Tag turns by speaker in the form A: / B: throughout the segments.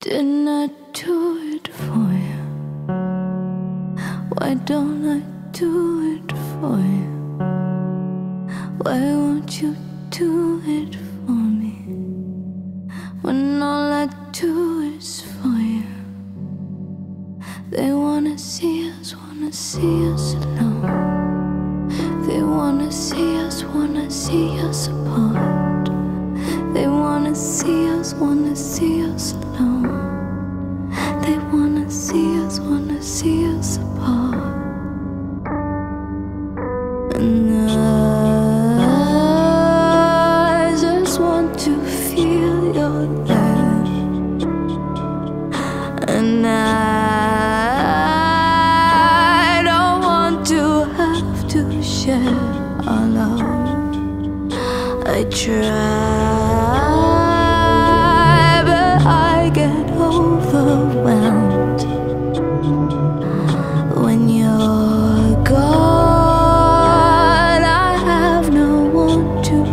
A: Didn't I do it for you? Why don't I do it for you? Why won't you do it for me? When all I do is for you. They wanna see us, wanna see us alone. They wanna see us, wanna see us apart. See us, wanna see us alone. They wanna see us, wanna see us apart. And I just want to feel your love. And I don't want to have to share our love. I try,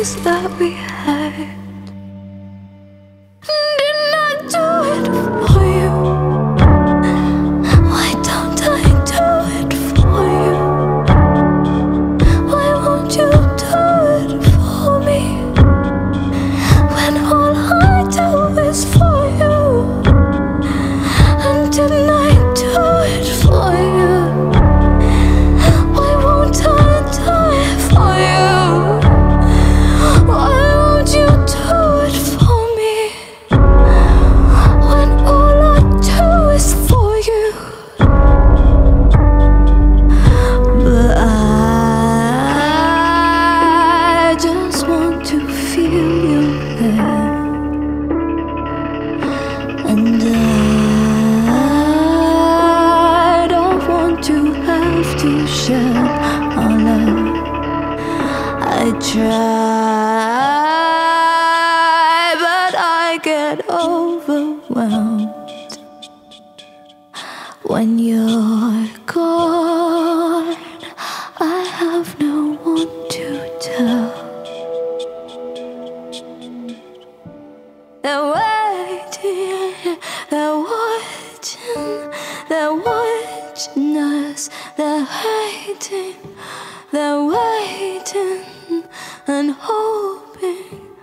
A: feelings that we had. Try, but I get overwhelmed when you're gone. I have no one they're waiting, they're waiting and hoping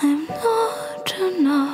A: I'm not enough.